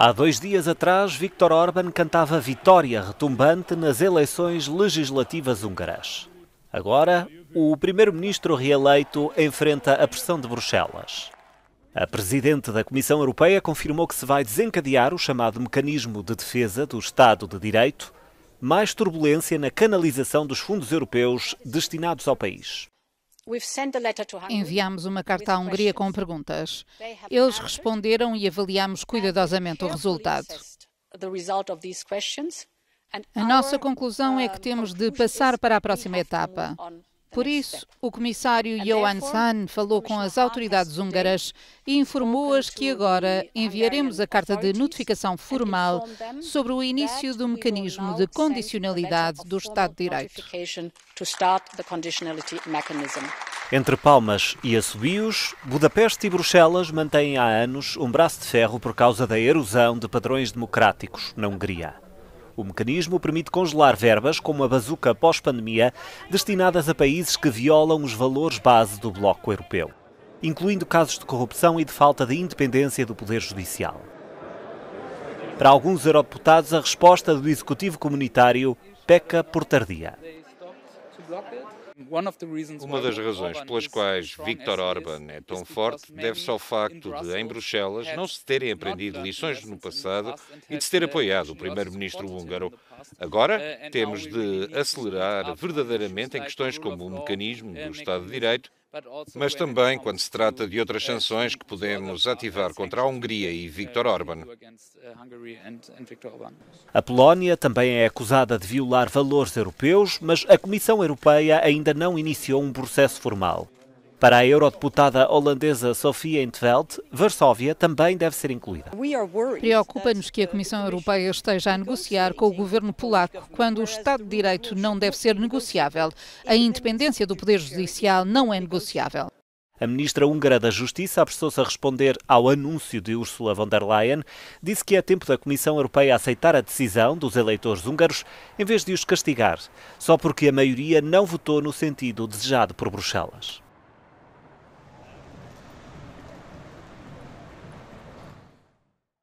Há dois dias atrás, Viktor Orban cantava vitória retumbante nas eleições legislativas húngaras. Agora, o primeiro-ministro reeleito enfrenta a pressão de Bruxelas. A presidente da Comissão Europeia confirmou que se vai desencadear o chamado mecanismo de defesa do Estado de Direito, mais turbulência na canalização dos fundos europeus destinados ao país. Enviámos uma carta à Hungria com perguntas. Eles responderam e avaliamos cuidadosamente o resultado. A nossa conclusão é que temos de passar para a próxima etapa. Por isso, o comissário Johan San falou com as autoridades húngaras e informou-as que agora enviaremos a carta de notificação formal sobre o início do mecanismo de condicionalidade do Estado de Direito. Entre palmas e assobios, Budapeste e Bruxelas mantêm há anos um braço de ferro por causa da erosão de padrões democráticos na Hungria. O mecanismo permite congelar verbas, como a bazuca pós-pandemia, destinadas a países que violam os valores base do Bloco Europeu, incluindo casos de corrupção e de falta de independência do Poder Judicial. Para alguns eurodeputados, a resposta do Executivo Comunitário peca por tardia. Uma das razões pelas quais Viktor Orban é tão forte deve-se ao facto de, em Bruxelas, não se terem aprendido lições no passado e de se ter apoiado o primeiro-ministro húngaro. Agora, temos de acelerar verdadeiramente em questões como o mecanismo do Estado de Direito mas também quando se trata de outras sanções que podemos ativar contra a Hungria e Viktor Orban. A Polónia também é acusada de violar valores europeus, mas a Comissão Europeia ainda não iniciou um processo formal. Para a eurodeputada holandesa Sofia Intveld, Varsóvia também deve ser incluída. Preocupa-nos que a Comissão Europeia esteja a negociar com o governo polaco quando o Estado de Direito não deve ser negociável. A independência do Poder Judicial não é negociável. A ministra húngara da Justiça apressou-se a responder ao anúncio de Ursula von der Leyen. Disse que é tempo da Comissão Europeia aceitar a decisão dos eleitores húngaros em vez de os castigar, só porque a maioria não votou no sentido desejado por Bruxelas.